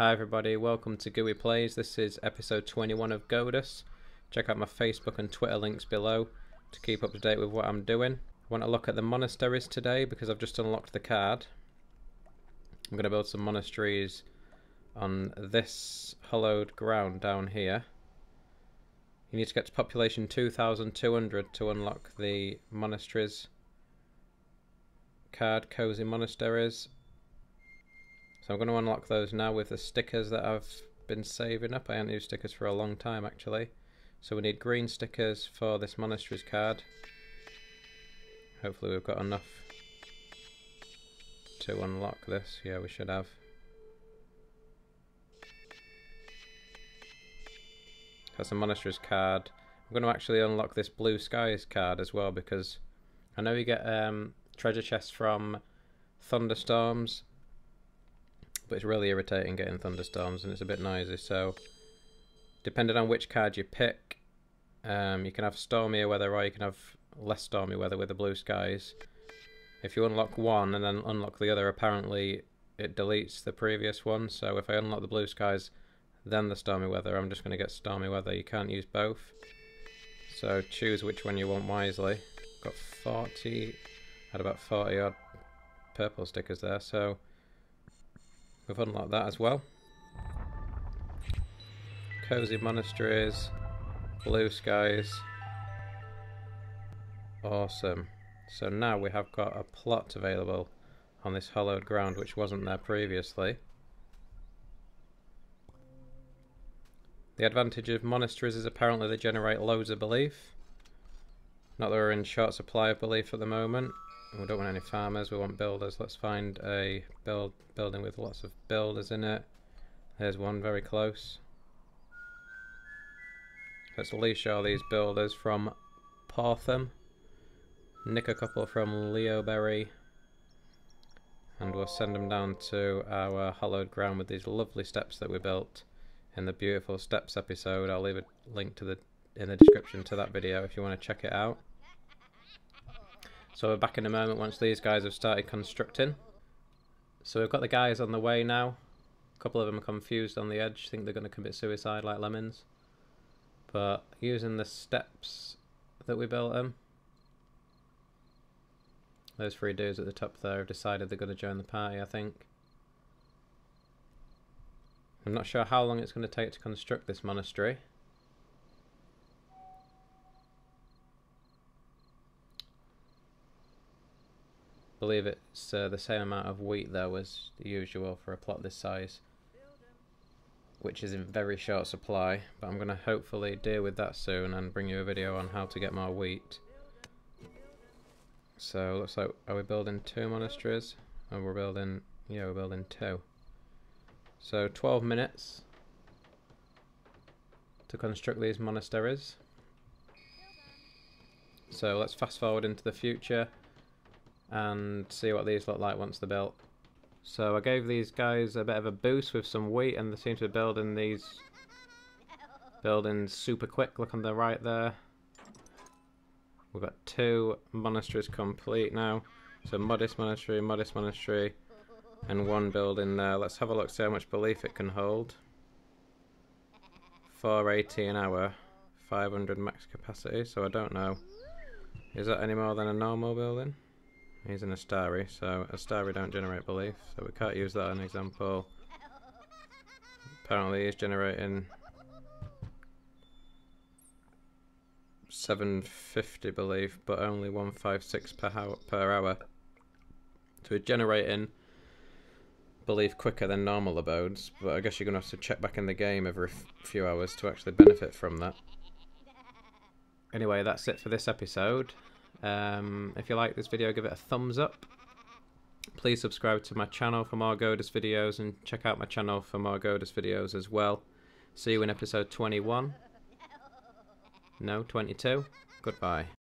Hi everybody, welcome to Gooey Plays. This is episode 21 of Godus. Check out my Facebook and Twitter links below to keep up to date with what I'm doing. I want to look at the monasteries today because I've just unlocked the card. I'm going to build some monasteries on this hollowed ground down here. You need to get to population 2200 to unlock the monasteries card, Cozy Monasteries. So I'm going to unlock those now with the stickers that I've been saving up. I haven't used stickers for a long time actually. So we need green stickers for this monasteries card. Hopefully we've got enough to unlock this. Yeah, we should have. That's the monasteries card. I'm going to actually unlock this blue skies card as well because I know you get um, treasure chests from thunderstorms but it's really irritating getting thunderstorms and it's a bit noisy. So, depending on which card you pick, um, you can have stormier weather or you can have less stormy weather with the blue skies. If you unlock one and then unlock the other, apparently it deletes the previous one. So if I unlock the blue skies, then the stormy weather, I'm just going to get stormy weather. You can't use both. So choose which one you want wisely. Got 40, had about 40 odd purple stickers there. So We've unlocked that as well. Cozy monasteries, blue skies. Awesome. So now we have got a plot available on this hollowed ground which wasn't there previously. The advantage of monasteries is apparently they generate loads of belief. Not that we're in short supply of belief at the moment. We don't want any farmers, we want builders. Let's find a build building with lots of builders in it. There's one very close. Let's leash all these builders from Portham. Nick a couple from Leoberry. And we'll send them down to our hollowed ground with these lovely steps that we built in the beautiful steps episode. I'll leave a link to the in the description to that video if you want to check it out. So we're back in a moment once these guys have started constructing. So we've got the guys on the way now. A couple of them are confused on the edge, think they're going to commit suicide like lemons. But using the steps that we built them, those three dudes at the top there have decided they're going to join the party, I think. I'm not sure how long it's going to take to construct this monastery. Believe it's uh, the same amount of wheat though as usual for a plot this size which is in very short supply but I'm going to hopefully deal with that soon and bring you a video on how to get more wheat. So looks like are we building two monasteries? And oh, we're building yeah we're building two. So 12 minutes to construct these monasteries. So let's fast forward into the future and see what these look like once they're built. So I gave these guys a bit of a boost with some wheat and they seem to be building these buildings super quick. Look on the right there. We've got two monasteries complete now. So modest monastery, modest monastery, and one building there. Let's have a look, see how much belief it can hold. 480 an hour, 500 max capacity, so I don't know. Is that any more than a normal building? He's an Astari, so Astari don't generate belief, so we can't use that as an example. Apparently he's generating 750 belief, but only 156 per hour, per hour. So he's generating belief quicker than normal abodes, but I guess you're going to have to check back in the game every few hours to actually benefit from that. Anyway, that's it for this episode. Um, if you like this video, give it a thumbs up. Please subscribe to my channel for more Godus videos and check out my channel for more Godus videos as well. See you in episode 21. No, 22. Goodbye.